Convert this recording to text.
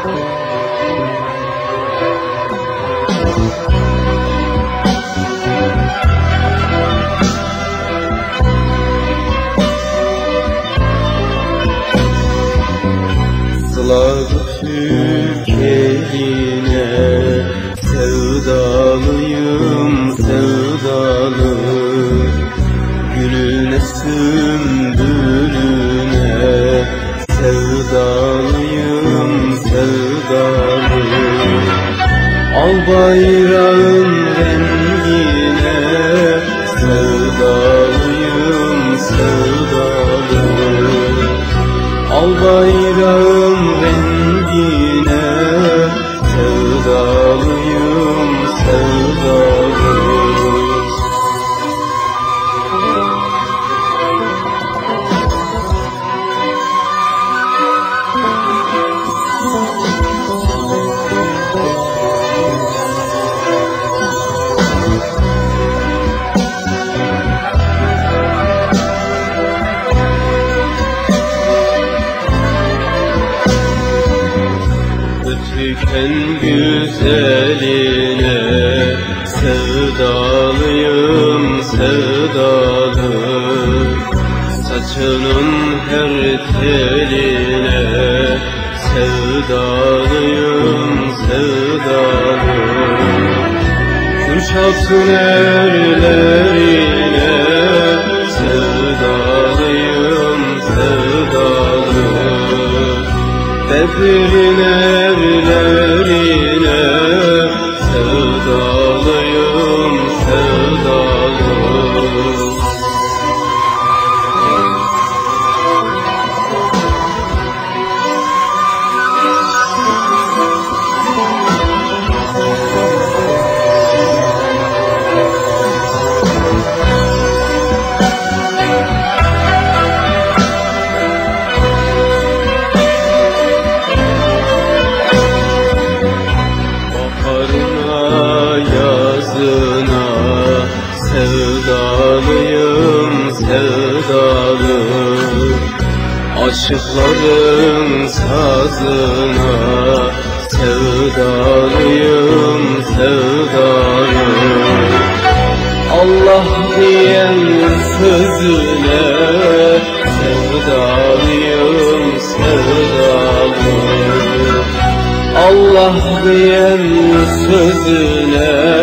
Sılar Türkiye'ne sevdalıyım sevdalı. Gülüne sümbülüne sevdalı Al bayrağın rengine Sevdalıyım sevdalı. Al bayrağın rengine Ötüken güzeline Sevdalıyım sevdalı. Saçının her teline Sevdalıyım sevdalı. Kürşat'ın erlerine Bedrin erlerine sevdalıyım sevdalı. Aşıkların sazına sevdalıyım sevdalı. Allah diyen sözüne sevdalıyım sevdalı. Allah diyen sözüne